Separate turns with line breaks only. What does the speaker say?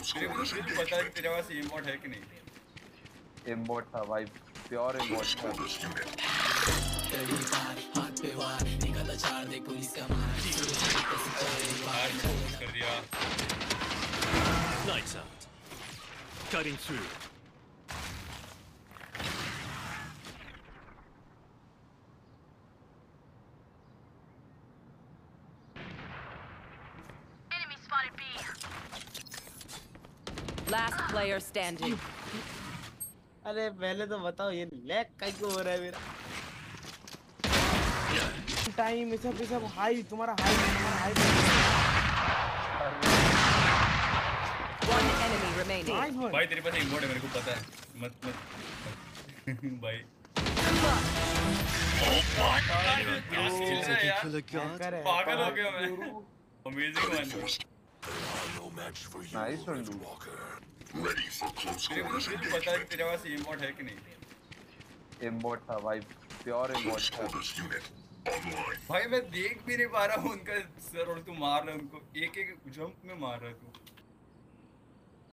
तेरे को तो खुद पता है कि तेरे पास इमोट है कि नहीं
इम्बोट था भाई प्योर इम्बोट था
यार मैं focus कर दिया
Lights out. Cutting through.
Last player standing.
अरे पहले तो बताओ ये लैग कहीं को हो रहा है मेरा? टाइम सब सब हाई तुम्हारा हाई तुम्हारा हाई
One enemy remaining.
भाई तेरे पास इमोट है मेरे को पता है। मत मत। भाई। Skill है यार?
Killer guard.
कर है
पागल हो गया मैं amazing one
nice one do
तेरे को तो खुद पता है कि तेरे पास इमोट है कि नहीं?
इम्बोट था भाई प्योर इम्बोट था।
भाई मैं देख भी नहीं पा रहा हूँ उनका सर और तू मार रहा है उनको। एक एक जंप में मार रहा है तू।